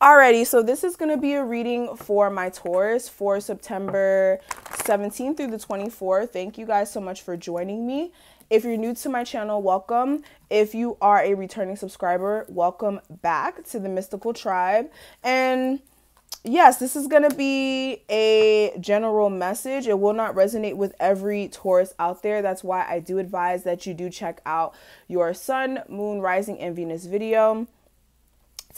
Alrighty, so this is going to be a reading for my Taurus for September 17th through the 24th. Thank you guys so much for joining me. If you're new to my channel, welcome. If you are a returning subscriber, welcome back to the Mystikal Tribe. And yes, this is going to be a general message. It will not resonate with every Taurus out there. That's why I do advise that you do check out your Sun, Moon, Rising, and Venus video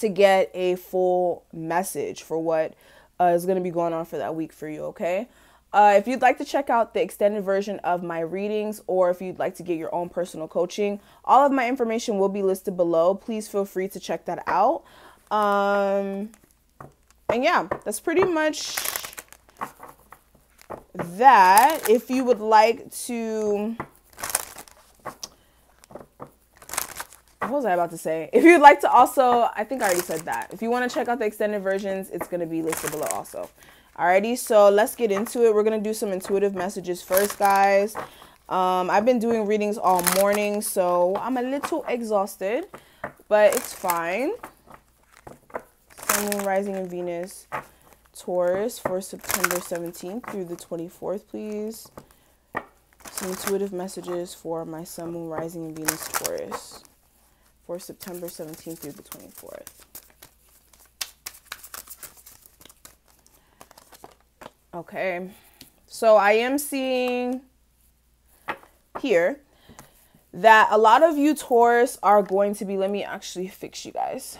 to get a full message for what uh, is going to be going on for that week for you, okay? Uh, if you'd like to check out the extended version of my readings or if you'd like to get your own personal coaching, all of my information will be listed below. Please feel free to check that out. Um, and yeah, that's pretty much that. If you would like to what was I about to say? If you'd like to also, I think I already said that. If you want to check out the extended versions, it's going to be listed below also. Alrighty, so let's get into it. We're going to do some intuitive messages first, guys. Um, I've been doing readings all morning, so I'm a little exhausted, but it's fine. Sun, Moon, Rising, and Venus, Taurus for September 17th through the 24th, please. Some intuitive messages for my Sun, Moon, Rising, and Venus, Taurus for September 17th through the 24th. Okay, so I am seeing here that a lot of you Taurus are going to be, let me actually fix you guys.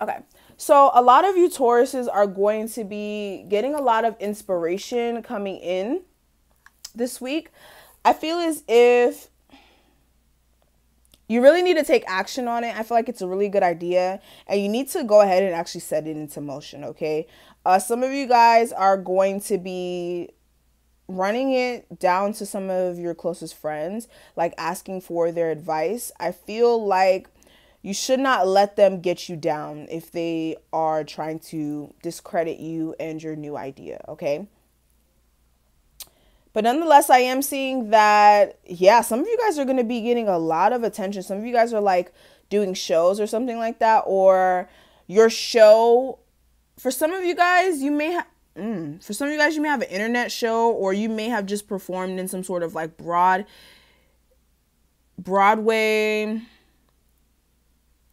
Okay, so a lot of you Tauruses are going to be getting a lot of inspiration coming in this week. I feel as if you really need to take action on it. I feel like it's a really good idea and you need to go ahead and actually set it into motion, okay? Uh, some of you guys are going to be running it down to some of your closest friends, like asking for their advice. I feel like you should not let them get you down if they are trying to discredit you and your new idea, okay? But nonetheless, I am seeing that, yeah, some of you guys are going to be getting a lot of attention. Some of you guys are like doing shows or something like that, or your show. For some of you guys, you may have. Mm, for some of you guys, you may have an internet show, or you may have just performed in some sort of like broad Broadway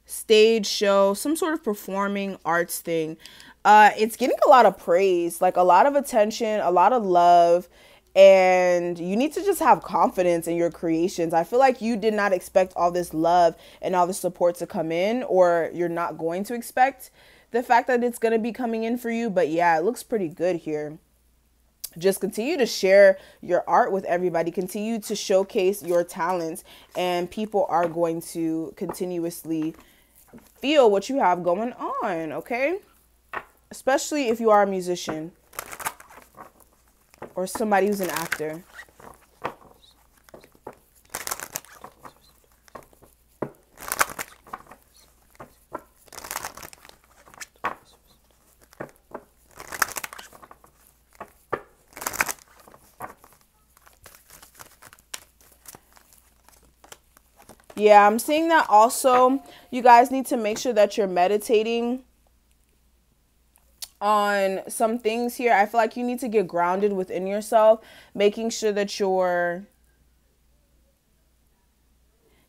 stage show, some sort of performing arts thing. Uh, it's getting a lot of praise, like a lot of attention, a lot of love and you need to just have confidence in your creations. I feel like you did not expect all this love and all the support to come in, or you're not going to expect the fact that it's going to be coming in for you. But yeah, it looks pretty good here. Just continue to share your art with everybody, continue to showcase your talents, and people are going to continuously feel what you have going on, okay? Especially if you are a musician or somebody who's an actor. Yeah, I'm seeing that also. You guys need to make sure that you're meditating on some things here. I feel like you need to get grounded within yourself, making sure that you're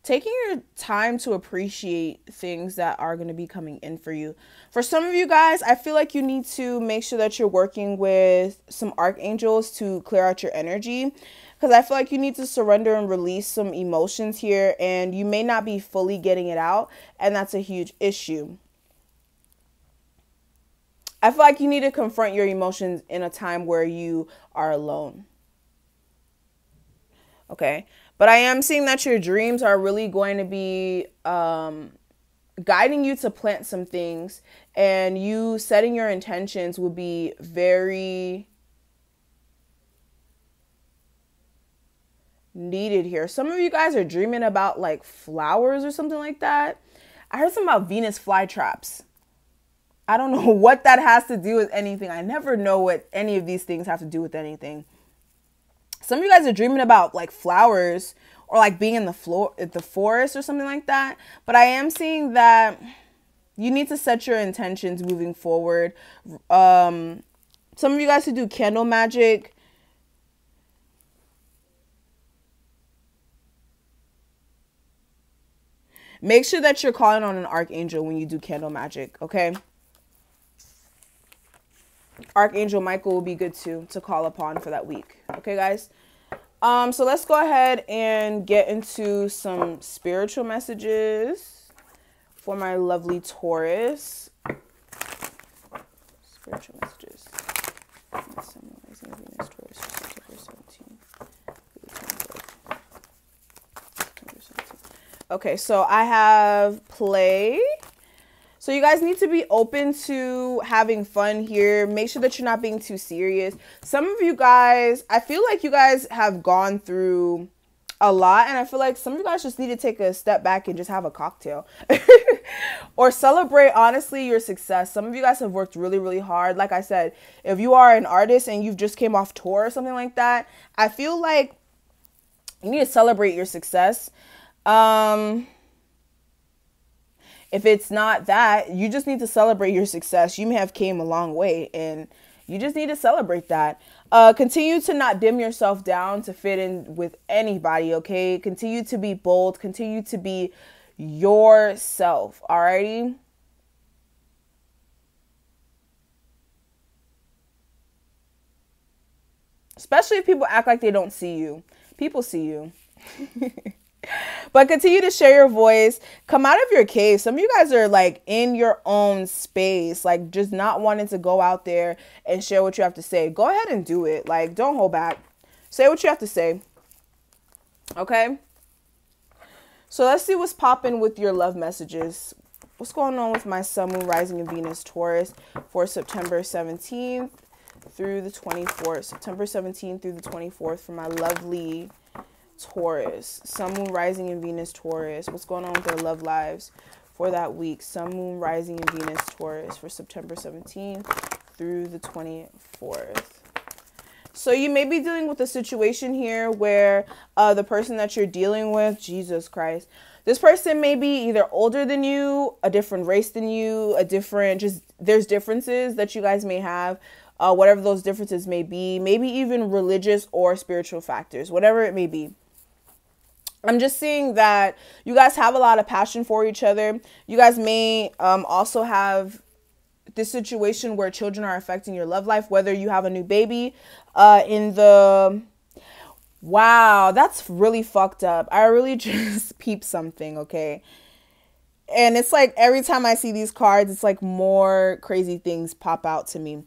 taking your time to appreciate things that are going to be coming in for you. For some of you guys, I feel like you need to make sure that you're working with some archangels to clear out your energy because I feel like you need to surrender and release some emotions here and you may not be fully getting it out and that's a huge issue. I feel like you need to confront your emotions in a time where you are alone. Okay. But I am seeing that your dreams are really going to be um, guiding you to plant some things, and you setting your intentions will be very needed here. Some of you guys are dreaming about like flowers or something like that. I heard something about Venus flytraps. I don't know what that has to do with anything. I never know what any of these things have to do with anything. Some of you guys are dreaming about like flowers or like being in the floor the forest or something like that. But I am seeing that You need to set your intentions moving forward. Um, some of you guys who do candle magic, make sure that you're calling on an archangel when you do candle magic, okay? Archangel Michael will be good too to call upon for that week. Okay, guys? Um, so let's go ahead and get into some spiritual messages for my lovely Taurus. Spiritual messages. Okay, so I have play. So you guys need to be open to having fun here. Make sure that you're not being too serious. Some of you guys, I feel like you guys have gone through a lot and I feel like some of you guys just need to take a step back and just have a cocktail. or celebrate honestly your success. Some of you guys have worked really really hard. Like I said, if you are an artist and you've just came off tour or something like that, I feel like you need to celebrate your success. Um if it's not that, you just need to celebrate your success. You may have came a long way and you just need to celebrate that. Uh, continue to not dim yourself down to fit in with anybody, okay? Continue to be bold. Continue to be yourself, alrighty? Especially if people act like they don't see you. People see you. but continue to share your voice. Come out of your cave. Some of you guys are like in your own space, like just not wanting to go out there and share what you have to say. Go ahead and do it. Like, don't hold back. Say what you have to say. Okay? So let's see what's popping with your love messages. What's going on with my Sun, Moon, Rising, and Venus Taurus for September 17th through the 24th? September 17th through the 24th for my lovely Taurus, Sun, Moon, Rising, and Venus Taurus. What's going on with their love lives for that week? Sun, Moon, Rising, and Venus Taurus for September 17th through the 24th. So you may be dealing with a situation here where uh, the person that you're dealing with, Jesus Christ, this person may be either older than you, a different race than you, a different, just there's differences that you guys may have uh, whatever those differences may be, maybe even religious or spiritual factors, whatever it may be. I'm just seeing that you guys have a lot of passion for each other. You guys may um, also have this situation where children are affecting your love life, whether you have a new baby uh, in the. Wow, that's really fucked up. I really just peeped something, okay? And it's like every time I see these cards, it's like more crazy things pop out to me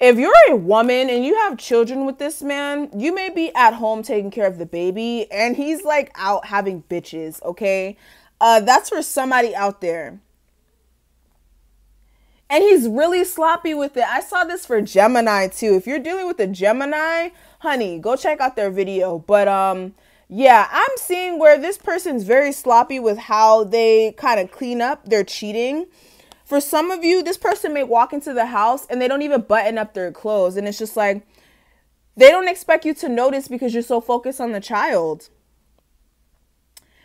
if you're a woman and you have children with this man, you may be at home taking care of the baby and he's like out having bitches, okay? Uh, that's for somebody out there. And he's really sloppy with it. I saw this for Gemini too. If you're dealing with a Gemini, honey, go check out their video. But um yeah, I'm seeing where this person's very sloppy with how they kind of clean up their cheating for some of you, this person may walk into the house and they don't even button up their clothes. And it's just like, they don't expect you to notice because you're so focused on the child.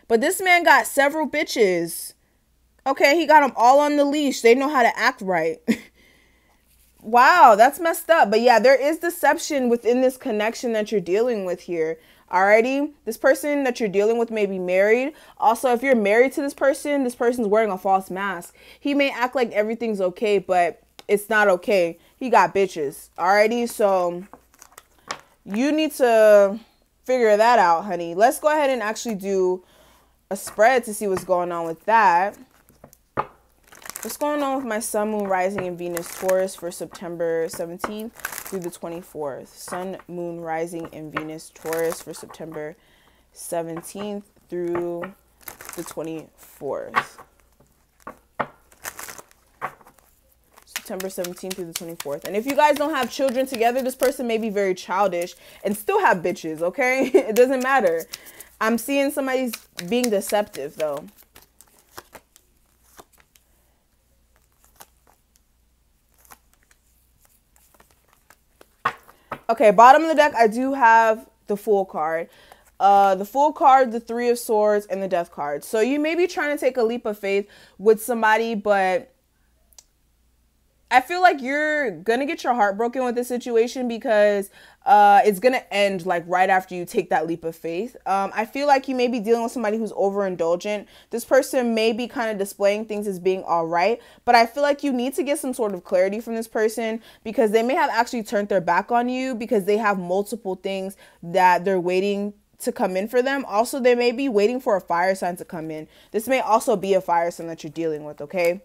But this man got several bitches. Okay, he got them all on the leash. They know how to act right. wow, that's messed up. But yeah, there is deception within this connection that you're dealing with here. Alrighty, this person that you're dealing with may be married. Also, if you're married to this person, this person's wearing a false mask. He may act like everything's okay, but it's not okay. He got bitches. Alrighty, so you need to figure that out, honey. Let's go ahead and actually do a spread to see what's going on with that. What's going on with my Sun, Moon, Rising, and Venus Taurus for September 17th through the 24th? Sun, Moon, Rising, and Venus Taurus for September 17th through the 24th. September 17th through the 24th. And if you guys don't have children together, this person may be very childish and still have bitches, okay? it doesn't matter. I'm seeing somebody's being deceptive though. Okay, bottom of the deck, I do have the Fool card. uh, the Fool card, the Three of Swords, and the Death card. So you may be trying to take a leap of faith with somebody, but I feel like you're gonna get your heart broken with this situation because uh, it's gonna end like right after you take that leap of faith. Um, I feel like you may be dealing with somebody who's overindulgent. This person may be kind of displaying things as being all right, but I feel like you need to get some sort of clarity from this person because they may have actually turned their back on you because they have multiple things that they're waiting to come in for them. Also, they may be waiting for a fire sign to come in. This may also be a fire sign that you're dealing with, okay?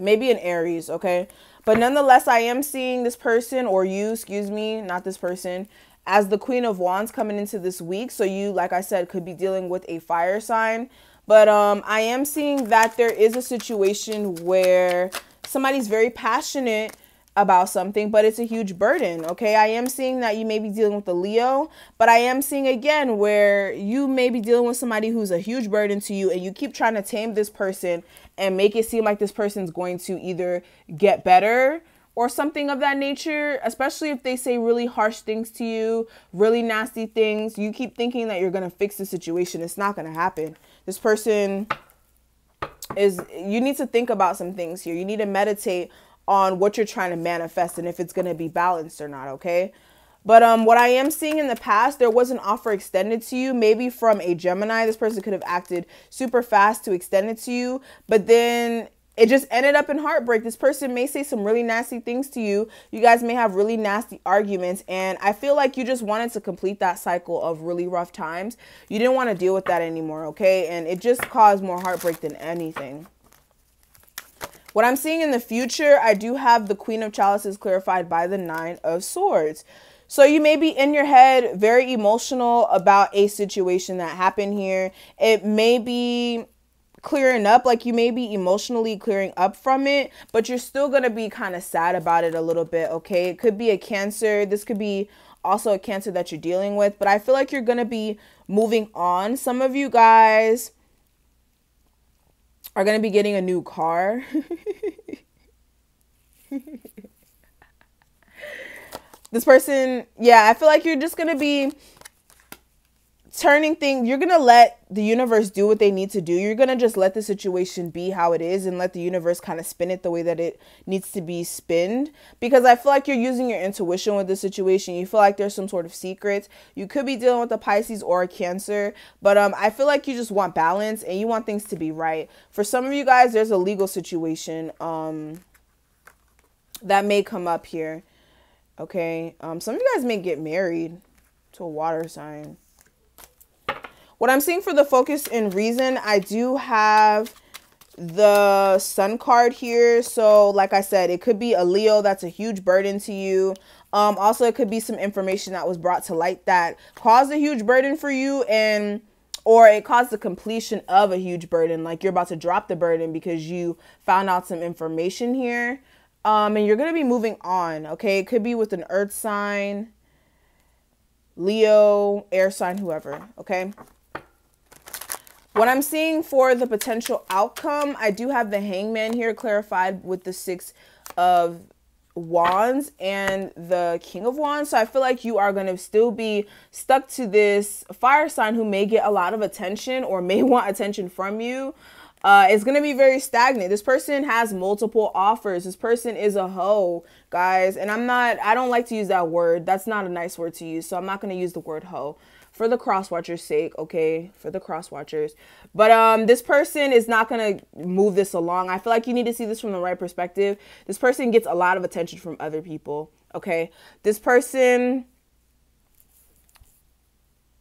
Maybe an Aries, okay? But nonetheless, I am seeing this person or you, excuse me, not this person, as the Queen of Wands coming into this week. So you, like I said, could be dealing with a fire sign. But um, I am seeing that there is a situation where somebody's very passionate about something, but it's a huge burden. Okay, I am seeing that you may be dealing with a Leo, but I am seeing again where you may be dealing with somebody who's a huge burden to you, and you keep trying to tame this person and make it seem like this person's going to either get better or something of that nature, especially if they say really harsh things to you, really nasty things. You keep thinking that you're going to fix the situation. It's not going to happen. This person is, you need to think about some things here. You need to meditate on what you're trying to manifest and if it's going to be balanced or not, okay? But um, what I am seeing in the past, there was an offer extended to you, maybe from a Gemini. This person could have acted super fast to extend it to you, but then it just ended up in heartbreak. This person may say some really nasty things to you. You guys may have really nasty arguments. And I feel like you just wanted to complete that cycle of really rough times. You didn't want to deal with that anymore, okay? And it just caused more heartbreak than anything. What I'm seeing in the future, I do have the Queen of Chalices clarified by the Nine of Swords. So you may be in your head very emotional about a situation that happened here. It may be clearing up like you may be emotionally clearing up from it but you're still going to be kind of sad about it a little bit okay it could be a cancer this could be also a cancer that you're dealing with but i feel like you're going to be moving on some of you guys are going to be getting a new car. this person, yeah, I feel like you're just going to be turning things you're gonna let the universe do what they need to do. You're gonna just let the situation be how it is and let the universe kind of spin it the way that it needs to be spinned. Because i feel like you're using your intuition with the situation. You feel like there's some sort of secrets. You could be dealing with a pisces or a cancer but um i feel like you just want balance and you want things to be right. For some of you guys there's a legal situation um that may come up here okay? Um some of you guys may get married to a water sign what I'm seeing for the focus and reason, I do have the sun card here. So like I said, it could be a Leo that's a huge burden to you. Um, also, it could be some information that was brought to light that caused a huge burden for you and or it caused the completion of a huge burden like you're about to drop the burden because you found out some information here um, and you're going to be moving on okay it could be with an earth sign leo air sign whoever okay what I'm seeing for the potential outcome, I do have the hangman here clarified with the six of wands and the king of wands so i feel like you are going to still be stuck to this fire sign who may get a lot of attention or may want attention from you uh, it's going to be very stagnant. This person has multiple offers. This person is a hoe, guys. And I'm not, I don't like to use that word. That's not a nice word to use. So I'm not going to use the word hoe for the cross watchers sake okay? For the cross watchers. But um this person is not gonna move this along. I feel like you need to see this from the right perspective. This person gets a lot of attention from other people okay? This person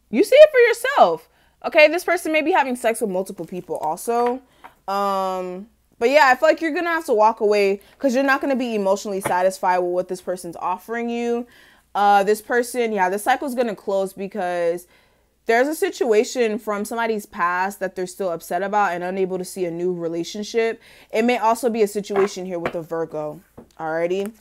you see it for yourself okay? This person may be having sex with multiple people also. Um but yeah i feel like you're gonna have to walk away because you're not gonna be emotionally satisfied with what this person's offering you uh, this person, yeah, the cycle's gonna close because there's a situation from somebody's past that they're still upset about and unable to see a new relationship. It may also be a situation here with a Virgo. Alrighty.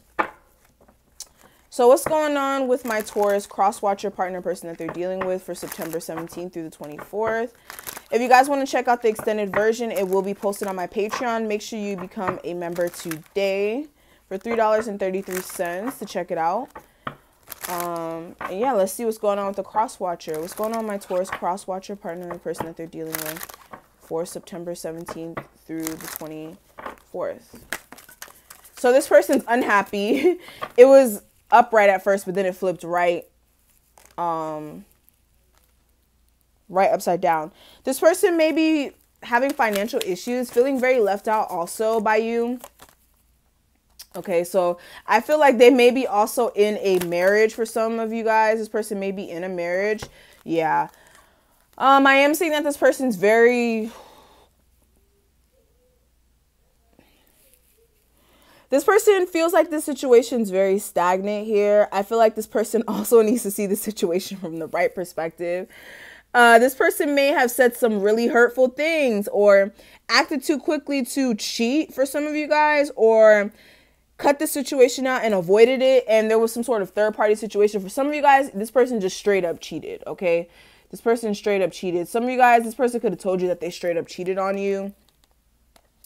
So what's going on with my Taurus cross watcher partner person that they're dealing with for September 17th through the 24th? If you guys want to check out the extended version, it will be posted on my Patreon. Make sure you become a member today for $3.33 to check it out. Um, and yeah, let's see what's going on with the cross watcher. What's going on with my Taurus cross watcher partner, the person that they're dealing with for September 17th through the 24th. So this person's unhappy. it was upright at first, but then it flipped right. Um, right upside down. This person may be having financial issues, feeling very left out also by you. Okay, so I feel like they may be also in a marriage for some of you guys. This person may be in a marriage. Yeah. Um, I am seeing that this person's very This person feels like the situation's very stagnant here. I feel like this person also needs to see the situation from the right perspective. Uh, this person may have said some really hurtful things or acted too quickly to cheat for some of you guys or cut the situation out and avoided it and there was some sort of third party situation. For some of you guys this person just straight up cheated okay? This person straight up cheated. Some of you guys this person could have told you that they straight up cheated on you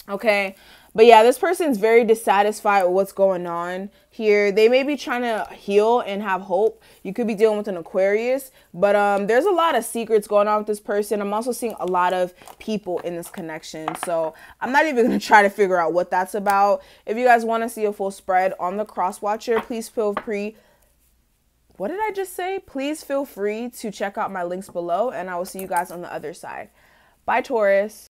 okay but yeah, this person's very dissatisfied with what's going on here. They may be trying to heal and have hope. You could be dealing with an Aquarius, but um, there's a lot of secrets going on with this person. I'm also seeing a lot of people in this connection. So I'm not even going to try to figure out what that's about. If you guys want to see a full spread on the cross watcher, please feel free what did I just say? Please feel free to check out my links below, and I will see you guys on the other side. Bye, Taurus.